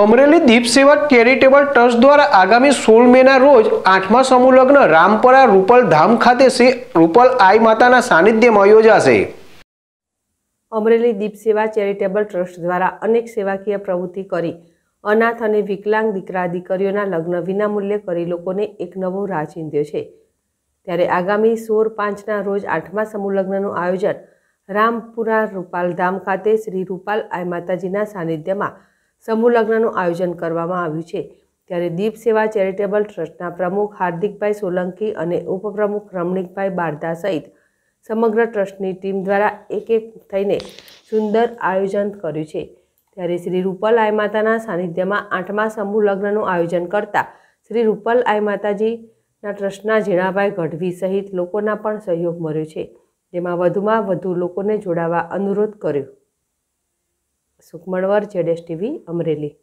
અમરેલી દીપ સેવા charitable trust દ્વારા આગામી સોળ મેના રોજ આઠમા સમૂહ લગ્ન રામપરા રૂપલ ધામ ખાતે શ્રી રૂપલ આઈ માતાના સાનિધ્યમાં યોજાશે. અમરેલી દીપ સેવા ચેરિટેબલ ટ્રસ્ટ દ્વારા અનેક સેવાકીય પ્રવૃત્તિ કરી, અનાથ અને વિકલાંગ દીકરા દીકરીઓના લગ્ન વિનામૂલ્યે કરી લોકોને એક નવો રાહ ચીંધ્યો છે. ત્યારે આગામી સોળ પાંચના રોજ આઠમા સમૂહ લગ્નનું આયોજન રામપુરા રૂપાલ ધામ ખાતે શ્રી રૂપાલ આઈ માતાજીના સાનિધ્યમાં સમૂહ લગ્નનું આયોજન કરવામાં આવ્યું છે. ત્યારે દીપ સેવા ચેરિટેબલ ટ્રસ્ટના પ્રમુખ હાર્દિકભાઈ સોલંકી અને ઉપપ્રમુખ રમણીકભાઈ બારદા સહિત સમગ્ર ટ્રસ્ટની ટીમ દ્વારા એક એક થઈને સુંદર આયોજન કર્યું છે. ત્યારે શ્રી રૂપલ આઈ માતાના સાનિધ્યમાં આઠમા સમૂહ લગ્નનું આયોજન કરતા શ્રી રૂપલ આઈ માતાજીના ટ્રસ્ટના ઝીણાભાઈ ગઢવી સહિત લોકોના પણ સહયોગ મળ્યો છે. જેમાં વધુમાં વધુ લોકોને જોડાવા અનુરોધ કર્યો. સુખમણવર જેડેશ ટીવી અમરેલી.